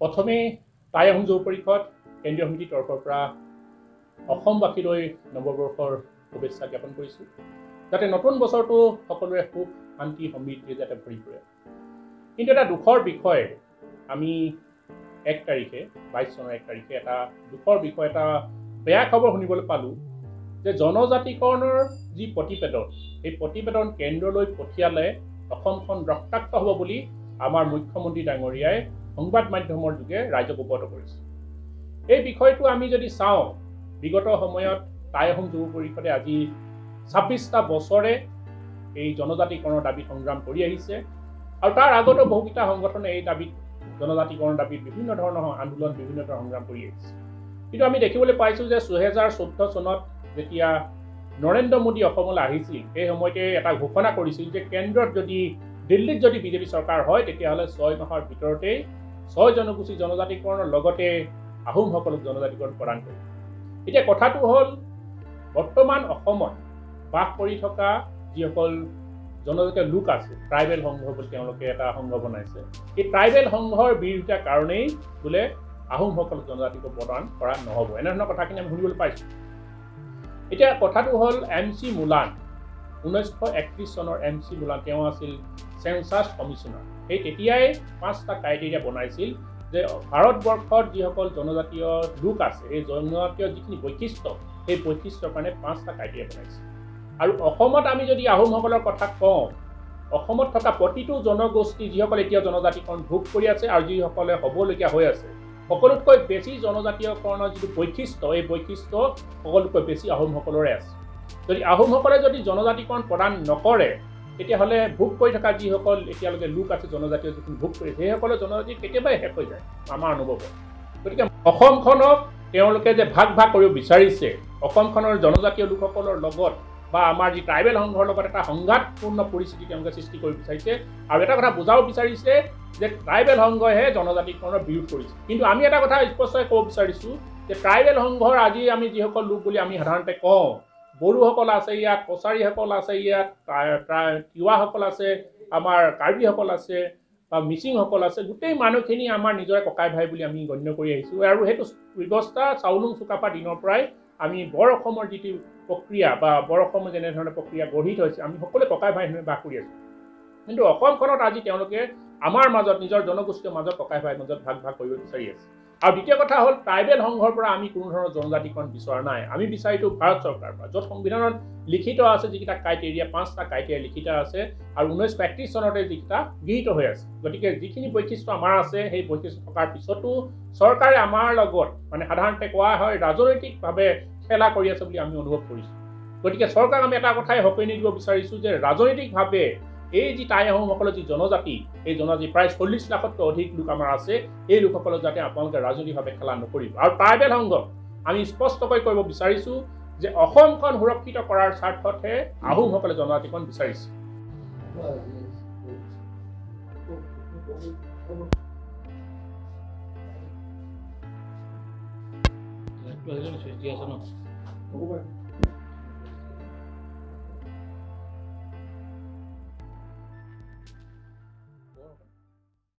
প্ৰথমেই টাই আহোম যুৱ পৰিষদ কেন্দ্ৰীয় সমিতিৰ তৰফৰ পৰা অসমবাসীলৈ নৱবৰ্ষৰ শুভেচ্ছা জ্ঞাপন কৰিছোঁ। যাতে নতুন বছৰটো সকলোৰে সুখ শান্তি সমৃদ্ধি যাতে ভৰি পৰে কিন্তু এটা দুখৰ বিষয় আমি এক তাৰিখে বাইছ চনৰ এক তাৰিখে এটা দুখৰ বিষয় এটা বেয়া খবৰ শুনিবলৈ পালোঁ যে জনজাতিকৰণৰ যি প্ৰতিবেদন সেই প্ৰতিবেদন কেন্দ্ৰলৈ পঠিয়ালে অসমখন ৰক্তাক্ত হ'ব বুলি আমাৰ মুখ্যমন্ত্ৰী ডাঙৰীয়াই সংবাদ মাধ্যমৰ যোগে ৰাইজক অৱগত কৰিছে। এই বিষয়টো আমি যদি চাওঁ বিগত সময়ত টাই আহোম যুৱ পৰিষদে আজি ছাব্বিছটা বছৰে এই জনজাতিকৰণৰ দাবীত সংগ্ৰাম কৰি আহিছে আৰু তাৰ আগতো বহুকেইটা সংগঠনে এই দাবীত জনজাতিকৰণৰ দাবীত বিভিন্ন ধৰণৰ আন্দোলন বিভিন্ন ধৰণৰ সংগ্ৰাম কৰি আহিছে। কিন্তু আমি দেখিবলৈ পাইছোঁ যে দুহেজাৰ চৈধ্য চনত যেতিয়া নৰেন্দ্ৰ মোদী অসমলৈ আহিছিল সেই সময়তে এটা ঘোষণা কৰিছিল যে কেন্দ্ৰত যদি দিল্লীত যদি বিজেপি চৰকাৰ হয় তেতিয়াহ'লে ছয় মাহৰ ভিতৰতেই ছয় জনগোষ্ঠী জনজাতিকৰণৰ লগতে আহোমসকলক জনজাতিকৰণ প্ৰদান কৰিব এতিয়া কথাটো হ'ল বৰ্তমান অসমত বাস কৰি থকা যিসকল জনজাতীয় লোক আছে ট্ৰাইবেল সংঘ বুলি তেওঁলোকে এটা সংঘ বনাইছে এই ট্ৰাইবেল সংঘৰ বিৰোধিতাৰ কাৰণেই বোলে আহোমসকলক জনজাতিকৰণ প্ৰদান কৰা নহ'ব। এনেধৰণৰ কথাখিনি আমি শুনিবলৈ পাইছোঁ। এতিয়া কথাটো হ'ল এম চি মুলান। ঊনৈছশ একত্ৰিছ চনৰ এম চি মুলান তেওঁ আছিল চেঞ্চাছ কমিশ্যনাৰ সেই তেতিয়াই পাঁচটা ক্ৰাইটেৰিয়া বনাইছিল যে ভাৰতবৰ্ষত যিসকল জনজাতীয় লোক আছে এই জনজাতীয় যিখিনি বৈশিষ্ট্য সেই বৈশিষ্ট্যৰ কাৰণে পাঁচটা ক্ৰাইটেৰিয়া বনাইছে আৰু অসমত আমি যদি আহোমসকলৰ কথা কওঁ অসমত থকা প্ৰতিটো জনগোষ্ঠী যিসকলে এতিয়া জনজাতিকৰণ ভোগ কৰি আছে আৰু যিসকলে হ'বলগীয়া হৈ আছে সকলোতকৈ বেছি জনজাতীয়কৰণৰ যিটো বৈশিষ্ট্য এই বৈশিষ্ট্য সকলোতকৈ বেছি আহোমসকলৰে আছে। যদি আহোমসকলে যদি জনজাতিকৰণ প্ৰদান নকৰে তেতিয়াহ'লে ভোগ কৰি থকা যিসকল এতিয়ালৈকে লোক আছে জনজাতীয় যিখিনি ভোগ কৰি আছে সেইসকলৰ জনজাতি কেতিয়াবাই শেষ হৈ যায় আমাৰ অনুভৱত গতিকে অসমখনক তেওঁলোকে যে ভাগ ভাগ কৰিব বিচাৰিছে অসমখনৰ জনজাতীয় লোকসকলৰ লগত বা আমাৰ যি ট্ৰাইবেল সংঘৰ লগত এটা সংঘাতপূৰ্ণ পৰিস্থিতি তেওঁলোকে সৃষ্টি কৰিব বিচাৰিছে আৰু এটা কথা বুজাব বিচাৰিছে যে ট্ৰাইবেল সংঘইহে জনজাতিকৰণৰ বিৰোধ কৰিছে। কিন্তু আমি এটা কথা স্পষ্টকৈ ক'ব বিচাৰিছোঁ যে ট্ৰাইবেল সংঘৰ আজি আমি যিসকল লোক বুলি আমি সাধাৰণতে কওঁ বড়োসকল আছে ইয়াত কছাৰীসকল আছে ইয়াত তিৱাসকল আছে আমাৰ কাৰ্বিসকল আছে বা মিচিংসকল আছে গোটেই মানুহখিনি আমাৰ নিজৰে ককাই ভাই বুলি আমি গণ্য কৰি আহিছোঁ। আৰু সেইটো ব্যৱস্থা চাউলুং চুকাফা দিনৰ পৰাই আমি বৰ অসমৰ যিটো প্ৰক্ৰিয়া বা বৰ অসমৰ যেনেধৰণে প্ৰক্ৰিয়া গঢ়ি থৈছে আমি সকলোৱে ককাই ভাই হিচাপে বাস কৰি আছোঁ। কিন্তু অসমখনত আজি তেওঁলোকে আমাৰ মাজত নিজৰ জনগোষ্ঠীৰ মাজত ককাই ভাইৰ মাজত ভাগ ভাগ কৰিব বিচাৰি আছে। আৰু দ্বিতীয় কথা হ'ল ট্ৰাইবেল সংঘৰ পৰা আমি কোনো ধৰণৰ জনজাতিকৰণ বিচৰা নাই। আমি বিচাৰিছোঁ ভাৰত চৰকাৰৰ পৰা য'ত সংবিধানত লিখিত আছে যিকেইটা ক্ৰাইটেৰিয়া পাঁচটা ক্ৰাইটেৰিয়া লিখিত আছে আৰু ঊনৈছশ একত্ৰিছ চনতে যিকেইটা গৃহীত হৈ আছে। গতিকে যিখিনি বৈশিষ্ট্য আমাৰ আছে সেই বৈশিষ্ট্য থকাৰ পিছতো চৰকাৰে আমাৰ লগত মানে সাধাৰণতে কোৱা হয় ৰাজনৈতিকভাৱে খেলা কৰি আছে বুলি আমি অনুভৱ কৰিছোঁ। গতিকে চৰকাৰক আমি এটা কথাই সকীয়াই দিব বিচাৰিছোঁ যে ৰাজনৈতিকভাৱে এই যি টাই আহোমসকলৰ যি জনজাতি এই জনজাতি প্ৰায় চল্লিছ লাখতকৈ অধিক লোক আমাৰ আছে এই লোকসকলক যাতে আপোনালোকে ৰাজনৈতিকভাৱে খেলা নকৰিব। আৰু ট্ৰাইবেল সংঘক আমি স্পষ্টকৈ কৰিব বিচাৰিছোঁ যে অসমখন সুৰক্ষিত কৰাৰ স্বাৰ্থতহে আহোমসকলে জনজাতিকৰণ বিচাৰিছে। আছে ন